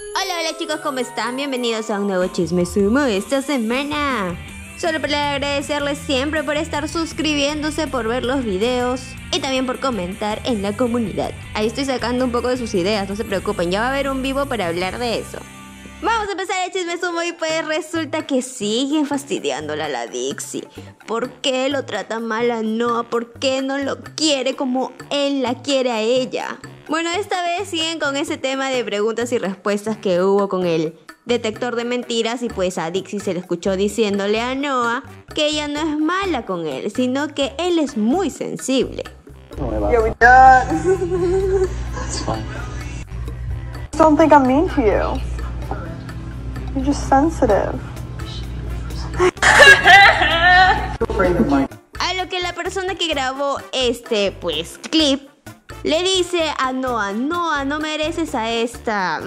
Hola, hola chicos, ¿cómo están? Bienvenidos a un nuevo Chisme Sumo esta semana. Solo para agradecerles siempre por estar suscribiéndose, por ver los videos y también por comentar en la comunidad. Ahí estoy sacando un poco de sus ideas, no se preocupen, ya va a haber un vivo para hablar de eso. Vamos a empezar el chisme sumo y pues resulta que siguen fastidiándola a la Dixie. ¿Por qué lo trata mal a Noah? ¿Por qué no lo quiere como él la quiere a ella? Bueno, esta vez siguen con ese tema de preguntas y respuestas que hubo con el detector de mentiras y pues a Dixie se le escuchó diciéndole a Noah que ella no es mala con él, sino que él es muy sensible. Done. That's fine. Don't think I'm mean to you. A lo que la persona que grabó este pues clip le dice a Noah, Noah, no mereces a esta.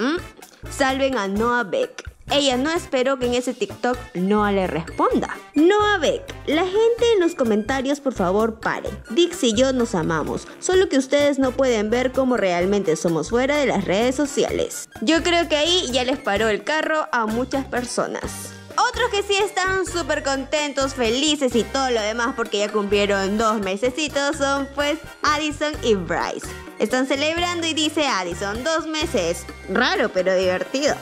Salven a Noah Beck. Ella no esperó que en ese TikTok Noah le responda. Noah Beck, la gente en los comentarios por favor paren. Dix y yo nos amamos, solo que ustedes no pueden ver cómo realmente somos fuera de las redes sociales. Yo creo que ahí ya les paró el carro a muchas personas. Otros que sí están súper contentos, felices y todo lo demás porque ya cumplieron dos mesecitos son pues Addison y Bryce. Están celebrando y dice Addison, dos meses. Raro pero divertido.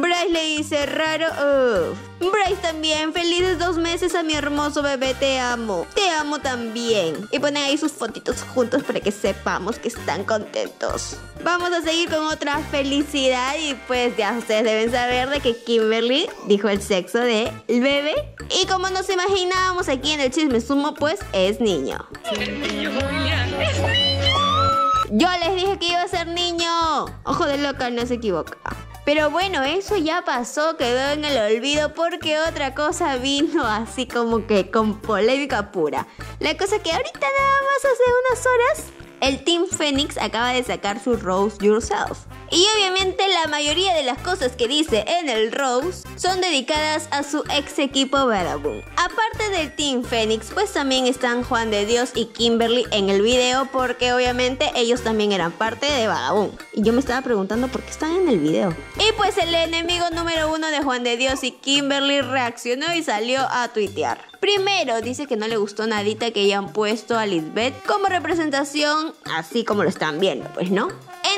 Bryce le dice raro, uff. Bryce también, felices dos meses a mi hermoso bebé, te amo. Te amo también. Y ponen ahí sus fotitos juntos para que sepamos que están contentos. Vamos a seguir con otra felicidad y pues ya ustedes deben saber de que Kimberly dijo el sexo de el bebé. Y como nos imaginábamos aquí en el chisme sumo, pues es niño. Yo les dije que iba a ser niño. Ojo de loca, no se equivoca. Pero bueno, eso ya pasó, quedó en el olvido porque otra cosa vino así como que con polémica pura. La cosa que ahorita nada más hace unas horas, el Team Phoenix acaba de sacar su Rose Yourself. Y obviamente la mayoría de las cosas que dice en el Rose son dedicadas a su ex equipo Badaboom. Aparte del Team Phoenix, pues también están Juan de Dios y Kimberly en el video porque obviamente ellos también eran parte de Badaboom. Y yo me estaba preguntando por qué están en el video. Y pues el enemigo número uno de Juan de Dios y Kimberly reaccionó y salió a tuitear. Primero, dice que no le gustó nadita que hayan puesto a Lisbeth como representación, así como lo están viendo, pues no.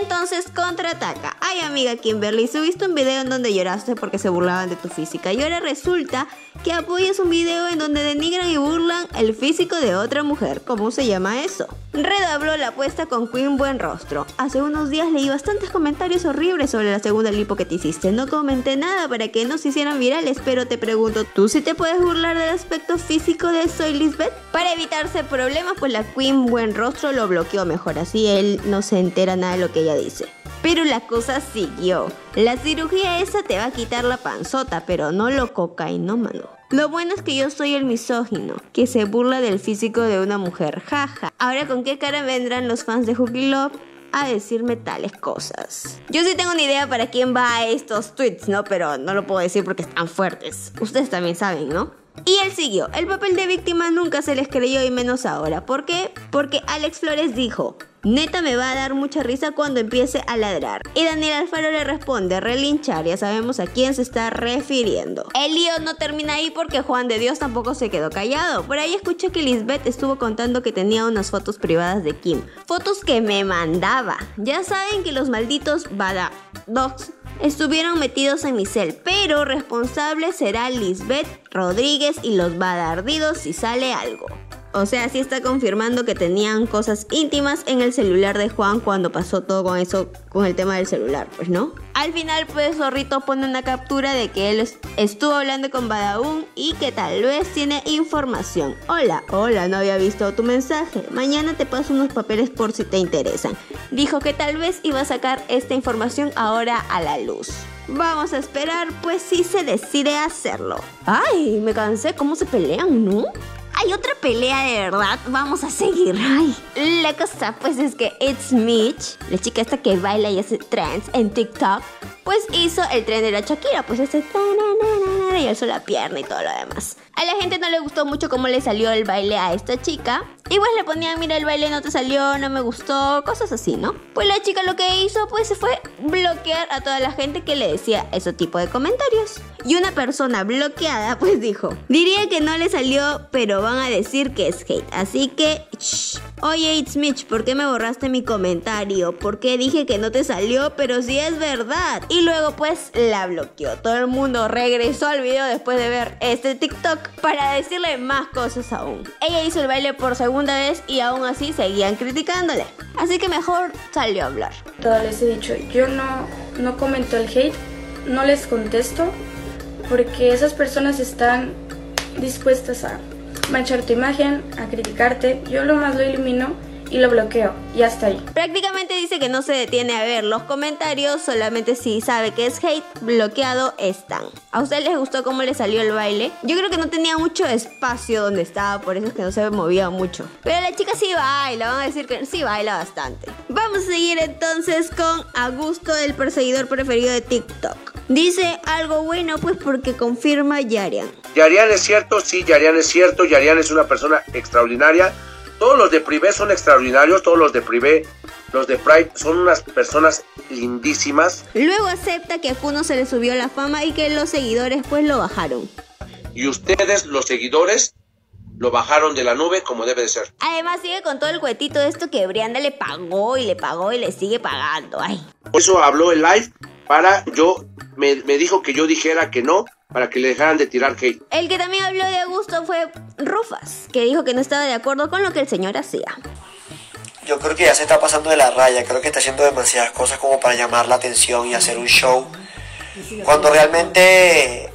Entonces contraataca. Ay amiga Kimberly, subiste un video en donde lloraste porque se burlaban de tu física y ahora resulta que apoyas un video en donde denigran y burlan el físico de otra mujer. ¿Cómo se llama eso? Redobló la apuesta con Queen Buen Rostro. Hace unos días leí bastantes comentarios horribles sobre la segunda lipo que te hiciste. No comenté nada para que no se hicieran virales, pero te pregunto, ¿tú sí te puedes burlar del aspecto físico de Soy Lisbeth? Para evitarse problemas, pues la Queen Buen Rostro lo bloqueó mejor, así él no se entera nada de lo que ella dice. Pero la cosa siguió. La cirugía esa te va a quitar la panzota, pero no lo cocainómano. Lo bueno es que yo soy el misógino, que se burla del físico de una mujer, jaja. Ahora, ¿con qué cara vendrán los fans de Hooky Love? a decirme tales cosas. Yo sí tengo una idea para quién va a estos tweets, ¿no? Pero no lo puedo decir porque están fuertes. Ustedes también saben, ¿no? Y él siguió. El papel de víctima nunca se les creyó y menos ahora. ¿Por qué? Porque Alex Flores dijo, neta me va a dar mucha risa cuando empiece a ladrar. Y Daniel Alfaro le responde, relinchar, ya sabemos a quién se está refiriendo. El lío no termina ahí porque Juan de Dios tampoco se quedó callado. Por ahí escuché que Lisbeth estuvo contando que tenía unas fotos privadas de Kim. Fotos que me mandaba. Ya saben que los malditos Bada Dogs estuvieron metidos en mi cel, pero responsable será Lisbeth Rodríguez y los badardidos si sale algo. O sea, sí está confirmando que tenían cosas íntimas en el celular de Juan cuando pasó todo con eso, con el tema del celular, pues no. Al final, pues Zorrito pone una captura de que él estuvo hablando con Badaún y que tal vez tiene información. Hola, hola, no había visto tu mensaje. Mañana te paso unos papeles por si te interesan. Dijo que tal vez iba a sacar esta información ahora a la luz. Vamos a esperar, pues si se decide hacerlo. Ay, me cansé cómo se pelean, ¿no? Hay otra pelea de verdad, vamos a seguir. Ay, la cosa pues es que It's Mitch, la chica esta que baila y hace trance en TikTok, pues hizo el tren de la Shakira, pues ese y alzó la pierna y todo lo demás. A la gente no le gustó mucho cómo le salió el baile a esta chica. Y pues le ponían, mira el baile no te salió, no me gustó, cosas así, ¿no? Pues la chica lo que hizo pues se fue bloquear a toda la gente que le decía ese tipo de comentarios. Y una persona bloqueada pues dijo, diría que no le salió, pero van a decir que es hate. Así que, shh. Oye, It's Mitch, ¿por qué me borraste mi comentario? ¿Por qué dije que no te salió? Pero sí es verdad. Y luego pues la bloqueó. Todo el mundo regresó al video después de ver este TikTok para decirle más cosas aún. Ella hizo el baile por segunda vez y aún así seguían criticándole. Así que mejor salió a hablar. Todo les he dicho, yo no, no comento el hate, no les contesto, porque esas personas están dispuestas a manchar tu imagen, a criticarte. Yo lo más lo elimino y lo bloqueo y hasta ahí. Prácticamente dice que no se detiene a ver los comentarios, solamente si sabe que es hate, bloqueado están. ¿A ustedes les gustó cómo le salió el baile? Yo creo que no tenía mucho espacio donde estaba, por eso es que no se movía mucho. Pero la chica sí baila, van a decir que sí baila bastante. Vamos a seguir entonces con Augusto, el perseguidor preferido de TikTok. Dice algo bueno, pues porque confirma Yarian. Yarian es cierto, sí, Yarian es cierto, Yarian es una persona extraordinaria. Todos los de Privé son extraordinarios, todos los de Privé, los de Pride son unas personas lindísimas. Luego acepta que a Kuno se le subió la fama y que los seguidores pues lo bajaron. Y ustedes, los seguidores, lo bajaron de la nube como debe de ser. Además sigue con todo el cuetito de esto que Brianda le pagó y le pagó y le sigue pagando. Ay. Por eso habló el live para yo, me, me dijo que yo dijera que no, para que le dejaran de tirar hate. El que también habló de Augusto fue Rufas, que dijo que no estaba de acuerdo con lo que el señor hacía. Yo creo que ya se está pasando de la raya, creo que está haciendo demasiadas cosas como para llamar la atención y hacer un show. Cuando realmente...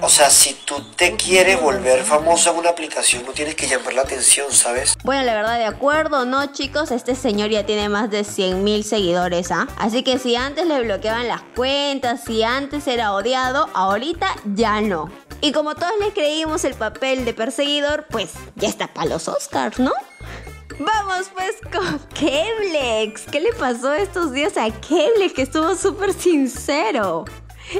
O sea, si tú te quieres volver famoso en una aplicación, no tienes que llamar la atención, ¿sabes? Bueno, la verdad, de acuerdo, ¿no, chicos? Este señor ya tiene más de 100 mil seguidores, ¿ah? Así que si antes le bloqueaban las cuentas, si antes era odiado, ahorita ya no. Y como todos le creímos el papel de perseguidor, pues ya está para los Oscars, ¿no? Vamos pues con Keblex. ¿Qué le pasó estos días a Keblex? Que estuvo súper sincero.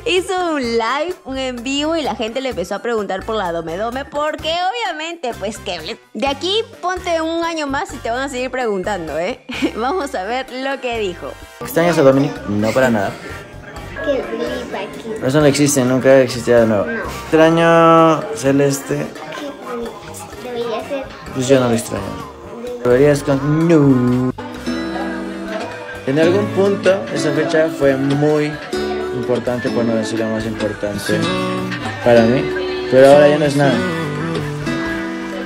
Hizo un live, un en vivo y la gente le empezó a preguntar por la Dome Dome porque obviamente pues Keblex. De aquí ponte un año más y te van a seguir preguntando, ¿eh? Vamos a ver lo que dijo. ¿Extrañas a Dominic? No para nada. Que flipa aquí. Eso no existe, nunca existirá de nuevo. Extraño Celeste, Que debería ser. pues yo no lo extraño. Deberías con... No. En algún punto esa fecha fue muy importante, por no decir la más importante para mí, pero ahora ya no es nada.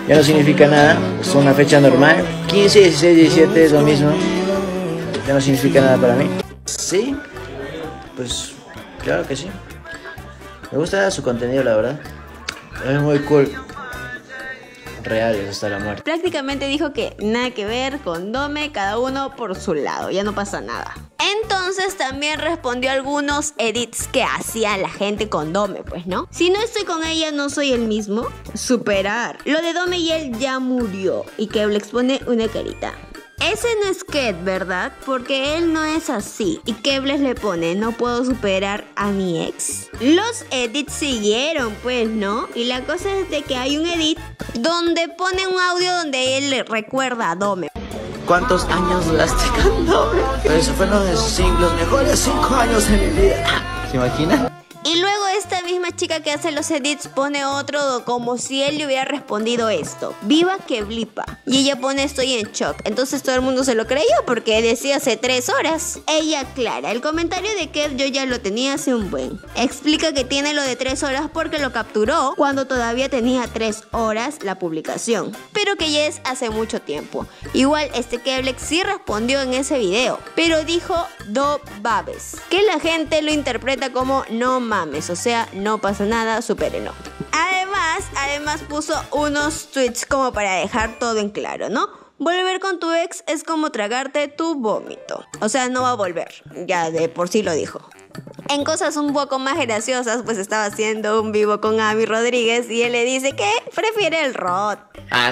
Ya no significa nada, es una fecha normal. 15, 16, 17 es lo mismo. Ya no significa nada para mí. Sí, pues claro que sí. Me gusta su contenido, la verdad. Es muy cool. Reales hasta la muerte. Prácticamente dijo que nada que ver con Dome, cada uno por su lado, ya no pasa nada. Entonces también respondió algunos edits que hacía la gente con Dome, pues, ¿no? Si no estoy con ella, no soy el mismo. Superar. Lo de Dome y él ya murió. Y que le expone una carita. Ese no es Ket, ¿verdad? Porque él no es así. Y Kebles le pone, no puedo superar a mi ex. Los edits siguieron, pues, ¿no? Y la cosa es de que hay un edit donde pone un audio donde él le recuerda a Dome. ¿Cuántos años duraste con Dome? Eso fueron los, cin- los mejores cinco años de mi vida. ¿Se imaginan? Y luego esta misma chica que hace los edits pone otro como si él le hubiera respondido esto. Viva que blipa. Y ella pone estoy en shock. Entonces todo el mundo se lo creyó porque decía hace tres horas. Ella aclara, el comentario de Kev yo ya lo tenía hace un buen. Explica que tiene lo de tres horas porque lo capturó cuando todavía tenía tres horas la publicación. Pero que ya es hace mucho tiempo. Igual este Kevlex sí respondió en ese video. Pero dijo do babes. Que la gente lo interpreta como no mames, sea, no pasa nada, supérenlo. Además, además puso unos tweets como para dejar todo en claro, ¿no? Volver con tu ex es como tragarte tu vómito. O sea, no va a volver. Ya de por sí lo dijo. En cosas un poco más graciosas, pues estaba haciendo un vivo con Ami Rodríguez y él le dice que prefiere el rot. Ah.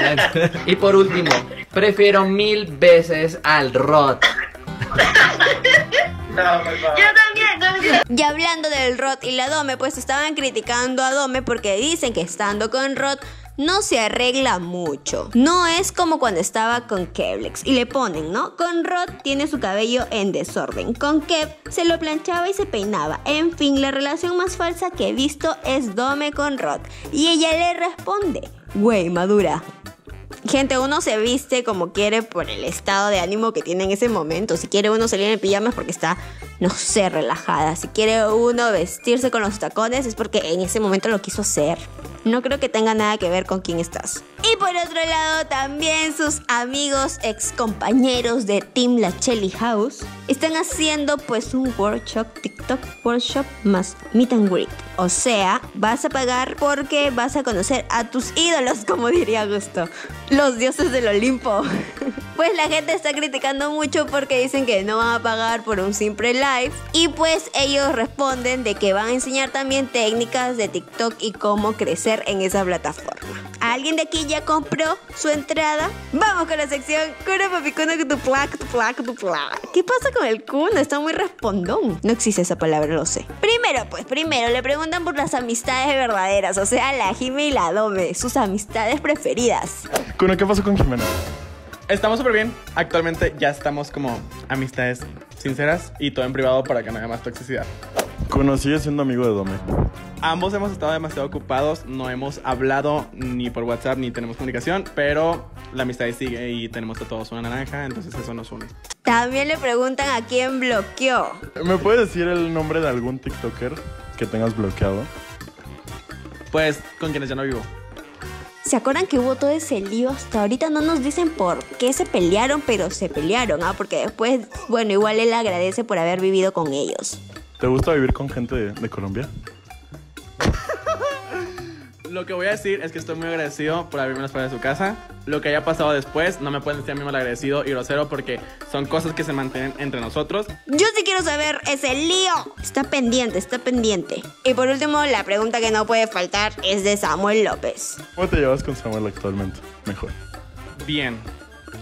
Y por último, prefiero mil veces al Yo también Y hablando del Rod y la Dome, pues estaban criticando a Dome porque dicen que estando con Rod no se arregla mucho. No es como cuando estaba con Kevlex. Y le ponen, ¿no? Con Rod tiene su cabello en desorden. Con Kev se lo planchaba y se peinaba. En fin, la relación más falsa que he visto es Dome con Rod. Y ella le responde, güey, madura. Gente, uno se viste como quiere por el estado de ánimo que tiene en ese momento. Si quiere uno salir en pijamas porque está, no sé, relajada. Si quiere uno vestirse con los tacones es porque en ese momento lo quiso hacer. No creo que tenga nada que ver con quién estás. Y por otro lado, también sus amigos ex compañeros de Team La Chelly House están haciendo pues un workshop, TikTok workshop más meet and greet. O sea, vas a pagar porque vas a conocer a tus ídolos, como diría Gusto. Los dioses del Olimpo. Pues la gente está criticando mucho porque dicen que no van a pagar por un simple Y pues ellos responden de que van a enseñar también técnicas de TikTok y cómo crecer en esa plataforma. ¿Alguien de aquí ya compró su entrada? Vamos con la sección Cura papi que tu plac, tu plac, tu plac. ¿Qué pasa con el cuno? Está muy respondón. No existe esa palabra, lo sé. Primero, pues, primero le preguntan por las amistades verdaderas, o sea, la Jime y la Dome, sus amistades preferidas. Cuno, ¿qué pasó con Jimena? Estamos súper bien. Actualmente ya estamos como amistades sinceras y todo en privado para que no haya más toxicidad. Sigue siendo amigo de Dome. Ambos hemos estado demasiado ocupados, no hemos hablado ni por WhatsApp ni tenemos comunicación, pero la amistad sigue y tenemos a todos una naranja, entonces eso nos une. También le preguntan a quién bloqueó. ¿Me puedes decir el nombre de algún TikToker que tengas bloqueado? Pues con quienes ya no vivo. ¿Se acuerdan que hubo todo ese lío? Hasta ahorita no nos dicen por qué se pelearon, pero se pelearon, ¿ah? Porque después, bueno, igual él agradece por haber vivido con ellos. ¿Te gusta vivir con gente de, de Colombia? Lo que voy a decir es que estoy muy agradecido por abrirme las puertas de su casa. Lo que haya pasado después, no me pueden decir a mí mal agradecido y grosero porque son cosas que se mantienen entre nosotros. Yo sí quiero saber ese lío. Está pendiente, está pendiente. Y por último, la pregunta que no puede faltar es de Samuel López. ¿Cómo te llevas con Samuel actualmente? Mejor. Bien.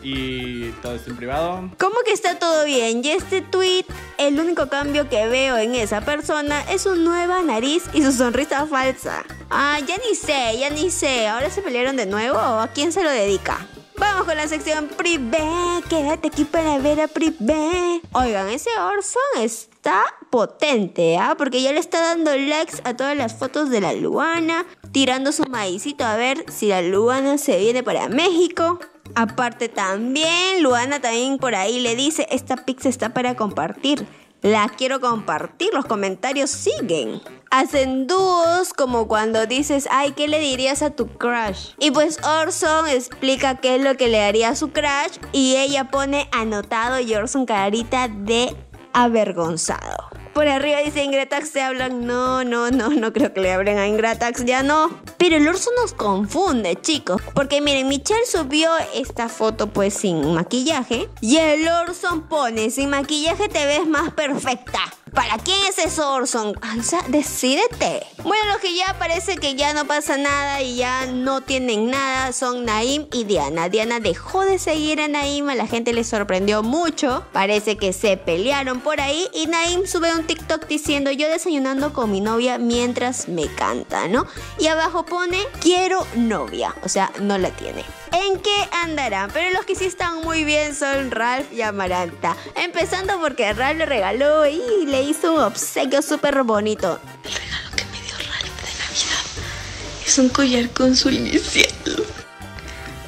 Y todo está en privado. ¿Cómo que está todo bien? Y este tweet, el único cambio que veo en esa persona es su nueva nariz y su sonrisa falsa. Ah, ya ni sé, ya ni sé. ¿Ahora se pelearon de nuevo o a quién se lo dedica? Vamos con la sección Privé. Quédate aquí para ver a Privé. Oigan, ese Orson está potente, ¿ah? Porque ya le está dando likes a todas las fotos de la Luana, tirando su maicito a ver si la Luana se viene para México. Aparte también, Luana también por ahí le dice, esta pizza está para compartir. La quiero compartir, los comentarios siguen. Hacen dúos como cuando dices, ay, ¿qué le dirías a tu crush? Y pues Orson explica qué es lo que le haría a su crush y ella pone anotado y Orson carita de avergonzado. Por arriba dice Ingratax te hablan. No, no, no, no creo que le hablen a Ingratax, ya no. Pero el Orson nos confunde, chicos. Porque miren, Michelle subió esta foto pues sin maquillaje. Y el Orson pone, sin maquillaje te ves más perfecta. ¿Para quién es ese Orson? O sea, decídete. Bueno, los que ya parece que ya no pasa nada y ya no tienen nada son Naim y Diana. Diana dejó de seguir a Naim, a la gente le sorprendió mucho. Parece que se pelearon por ahí y Naim sube un TikTok diciendo yo desayunando con mi novia mientras me canta, ¿no? Y abajo pone quiero novia, o sea, no la tiene. ¿En qué andarán? Pero los que sí están muy bien son Ralph y Amaranta. Empezando porque Ralph le regaló y le hizo un obsequio súper bonito. El regalo que me dio Ralph de Navidad es un collar con su inicial.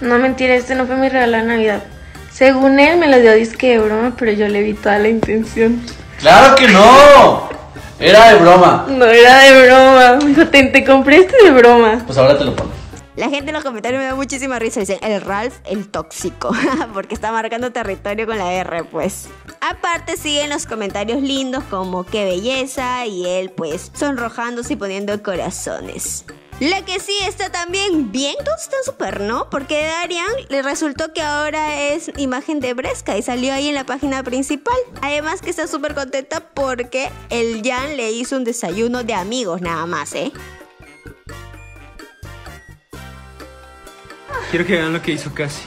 No mentira, este no fue mi regalo de Navidad. Según él me lo dio disque de broma, pero yo le vi toda la intención. ¡Claro que no! Era de broma. No era de broma. Me dijo, te, te compré este de broma. Pues ahora te lo pongo. La gente en los comentarios me da muchísima risa. Dicen, el Ralph, el tóxico. Porque está marcando territorio con la R, pues. Aparte siguen los comentarios lindos como qué belleza y él pues sonrojándose y poniendo corazones. La que sí está también bien, todos están súper, ¿no? Porque Darian le resultó que ahora es imagen de Bresca y salió ahí en la página principal. Además que está súper contenta porque el Jan le hizo un desayuno de amigos nada más, ¿eh? Quiero que vean lo que hizo Casi.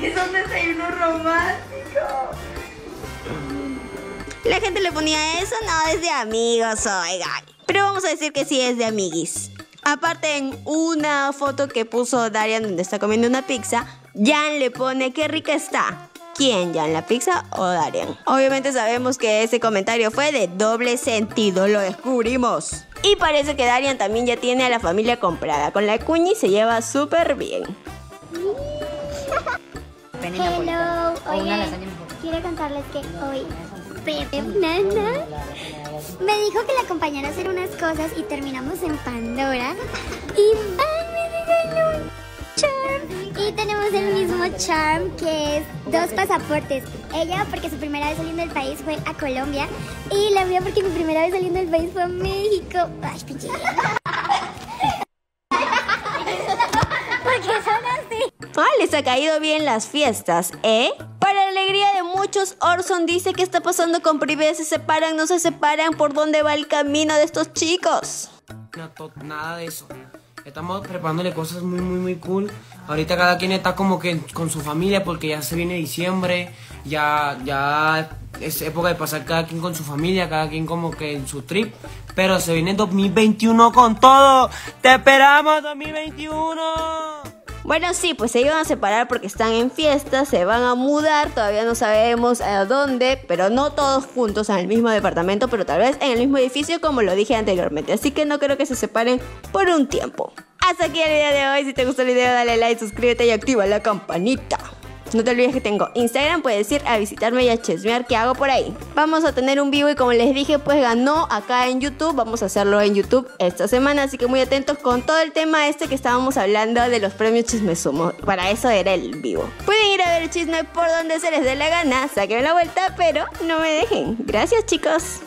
Es un desayuno romántico. La gente le ponía eso, no, es de amigos, oigan. Pero vamos a decir que sí es de amiguis. Aparte, en una foto que puso Darian donde está comiendo una pizza, Jan le pone qué rica está. ¿Quién, Jan, la pizza o Darian? Obviamente sabemos que ese comentario fue de doble sentido, lo descubrimos. Y parece que Darian también ya tiene a la familia comprada. Con la cuñi se lleva súper bien. Hello, oigan, quiero contarles que hoy Pepe Nana me dijo que la acompañara a hacer unas cosas y terminamos en Pandora. Y ¡ay, Y tenemos el mismo charm que es dos pasaportes. Ella porque su primera vez saliendo del país fue a Colombia y la mía porque mi primera vez saliendo del país fue a México. ¡Ay, pinche! Porque son así. Ah, les ha caído bien las fiestas, ¿eh? Para la alegría de muchos, Orson dice que está pasando con Privé, se separan, no se separan, ¿por dónde va el camino de estos chicos? No, nada de eso. Estamos preparándole cosas muy, muy, muy cool. Ahorita cada quien está como que con su familia porque ya se viene diciembre, ya, ya es época de pasar cada quien con su familia, cada quien como que en su trip. Pero se viene 2021 con todo. ¡Te esperamos 2021! Bueno, sí, pues se iban a separar porque están en fiesta, se van a mudar, todavía no sabemos a dónde, pero no todos juntos en el mismo departamento, pero tal vez en el mismo edificio como lo dije anteriormente, así que no creo que se separen por un tiempo. Hasta aquí el video de hoy, si te gustó el video dale like, suscríbete y activa la campanita. No te olvides que tengo Instagram, puedes ir a visitarme y a chismear qué hago por ahí. Vamos a tener un vivo y como les dije, pues ganó acá en YouTube. Vamos a hacerlo en YouTube esta semana, así que muy atentos con todo el tema este que estábamos hablando de los premios Chisme Sumo. Para eso era el vivo. Pueden ir a ver el chisme por donde se les dé la gana, saquen la vuelta, pero no me dejen. Gracias chicos.